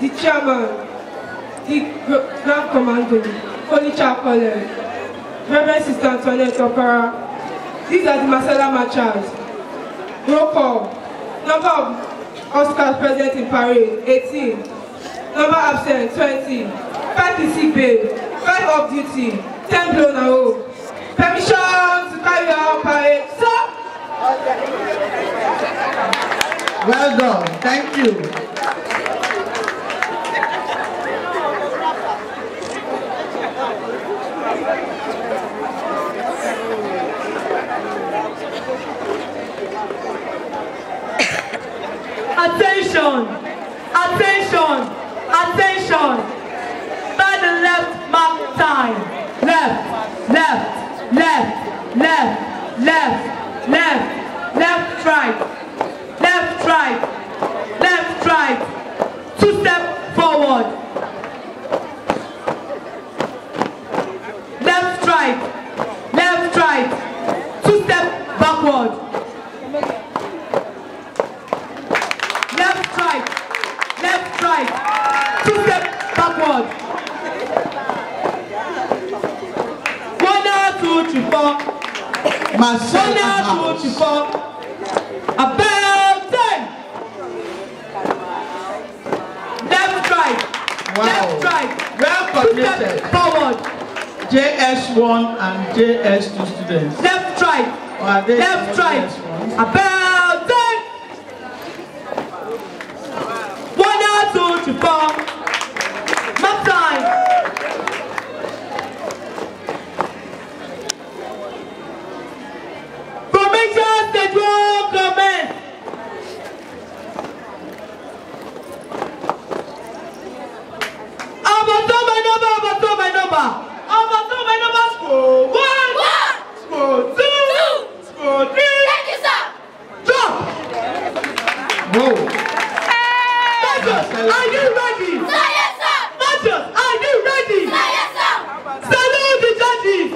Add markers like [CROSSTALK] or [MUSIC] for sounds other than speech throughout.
the chairman, the Grand Commando, Holy Chapel, Reverend Sister Antoinette Opera. These are the Marcella Marchers. Roll call. Number of Oscars present in parade, 18. Number absent, 20. 5 is sick bay, 5 off duty, 10 blown away. Permission to carry out parade. Stop! Well done. Thank you. Attention! Attention! Attention! By the left mark time. Left, left, left, left, left, left, left, right, left, right, Sonia Tuochifo, about 10. Left, right, left, right. Well coordinated. Forward. JS1 and JS2 students. Left, right, left, right, about are you ready? Yes. Marcus, are you ready? Yes. Salute the judges.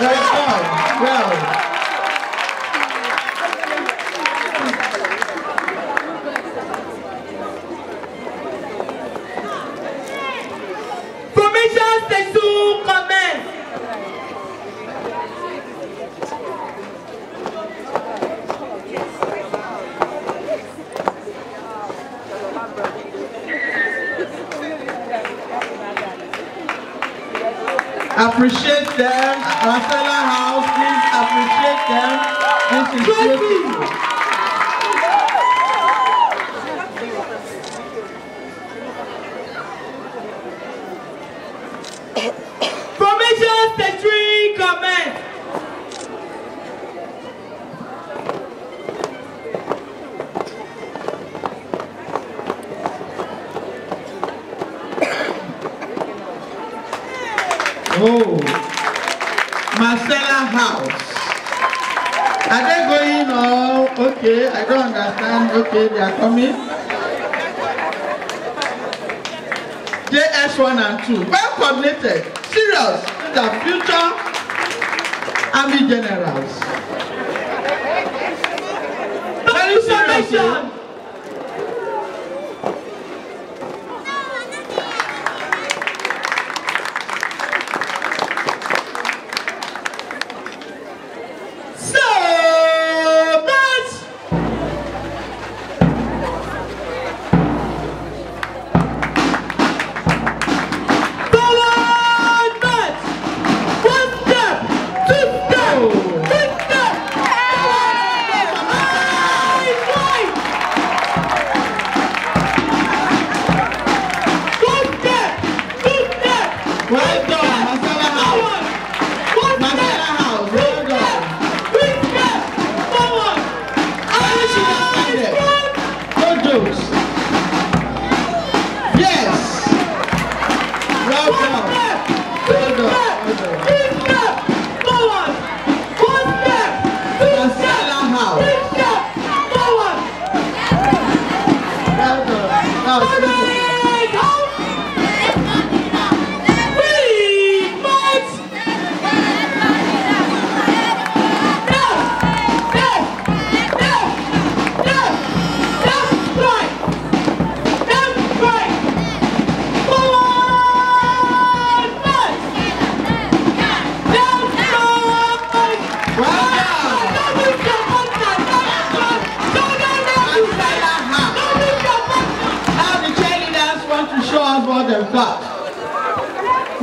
Well done. Well. Formation stage two commence. Appreciate them. Marcella House, please appreciate them. This is beautiful. Formation stage three commence. Understand. Okay, they are coming. JS1 and 2. Well coordinated. Serious. Are future army generals. Very serious.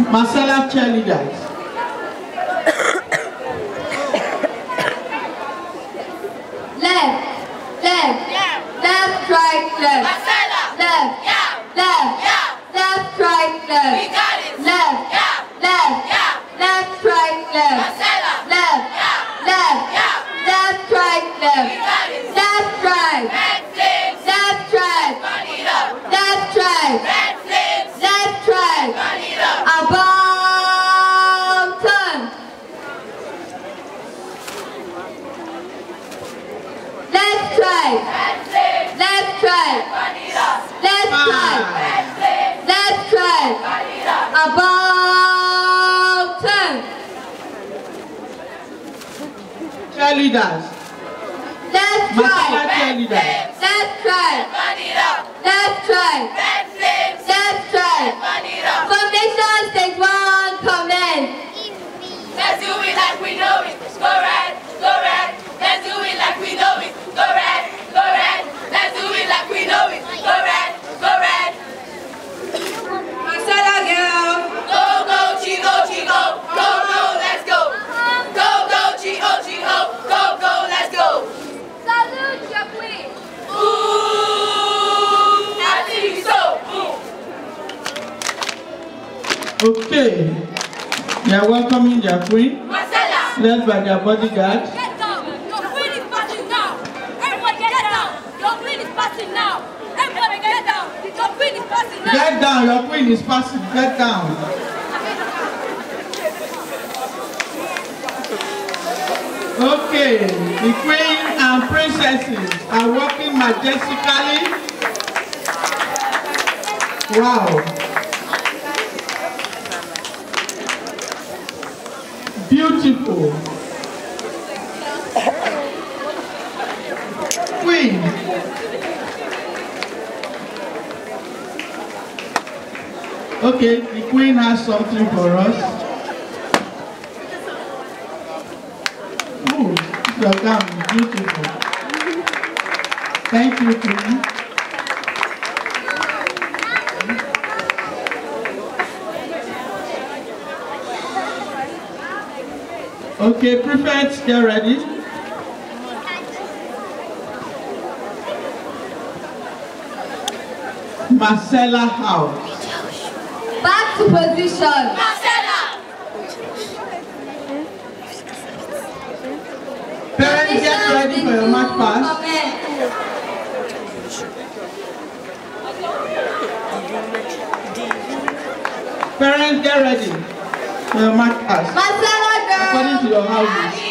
Marcella cheerleaders. [COUGHS] Left, left, left, right, left. Marcella. Left, Yeah. left, Yeah. left, right, left. We got it. Left, Yeah. left, Yeah. left, right, left. Marcella. Left, Yeah. left, Yeah. left, right, We left. got it. Left, right, Burn it up. left, right, Red flames. left, right. Burn it up. Formation stage one, commence. Let's do it like we know it. Go red, go red. Let's do it Okay. They are welcoming their queen, led by their bodyguard. Get down! Your queen is passing now! Everybody get down! Your queen is passing now! Everybody get down! Your queen is passing now! Get down, your queen is passing. Get down. Okay, the queen and princesses are walking majestically. Wow. Beautiful. Queen. Okay, the queen has something for us. Oh, gown is beautiful. Thank you, queen. Okay, prefects, get ready. Marcella House. Back to position. Marcella. Parents, get ready for your past. Commence. Parents, get ready for your march past. Marcella According to your houses.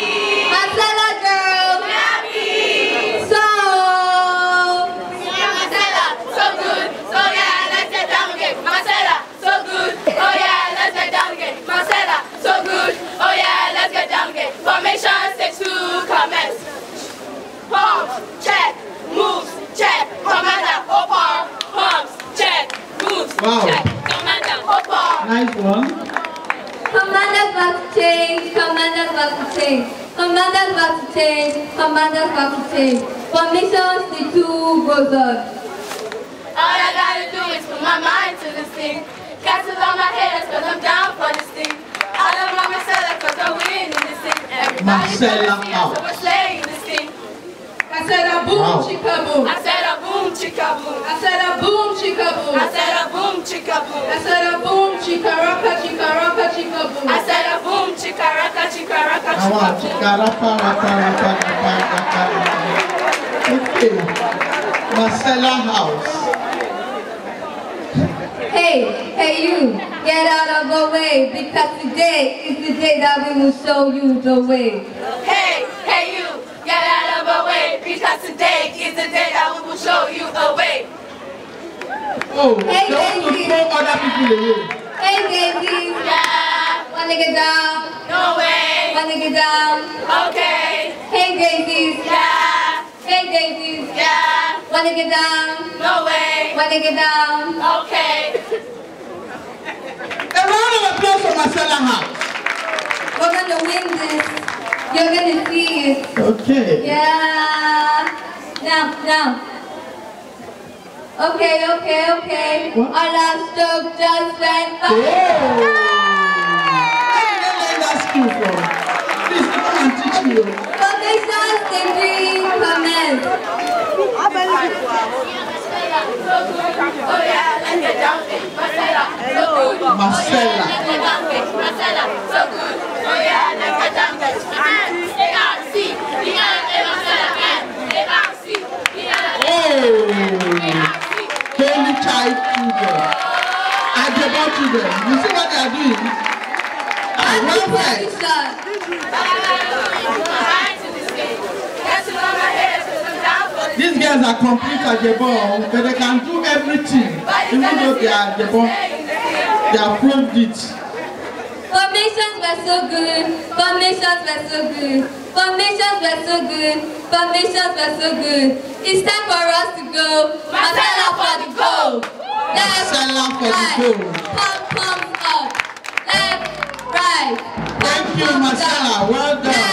Back to change. Commanders back to change. Commanders back to change. Formations the two goes on. All I gotta do is put my mind to this thing. Castles on my head, cause I'm down for this thing. I love my Marcella, cause I'm winning this thing. Everybody Marcella me, out. so we're slaying this thing. I said a boom, Wow. chicka boom. I said a boom, chicka boom. I said a boom, chicka boom. I said a boom, chicka boom. I said a boom, chicka rocka, chicka rocka, chicka boom. I said a boom, chicka raka, chicka raka, I want rapa. Okay. Marcella House. Hey, hey you, get out of the way because today is the day that we will show you the way. Hey, hey you, get out of our way, because today is the day that we will show you the way. Oh, Hey, they want to baby. throw other people away. Hey Daisy, Yeah, wanna get down? no way. Wanna get down? Okay, Hey Daisy, yeah, hey Daisy, yeah, wanna get down? no way. Wanna get down? Okay. A round of applause for Marcella House. We're gonna win this. You're gonna see it. Okay. Yeah. Now, now. Okay, okay, okay. What? Our last joke just went Oh! by. Where did they learn and well. These girls are complete Ajebo, but they can do everything. Even though they are Ajebo, they have proved it. Formations were so good. Formations were so good. Formations were so good. Formations were so good. It's time for us to go. Marcella for the goal. Marcella for the goal. you, Marcella. Well.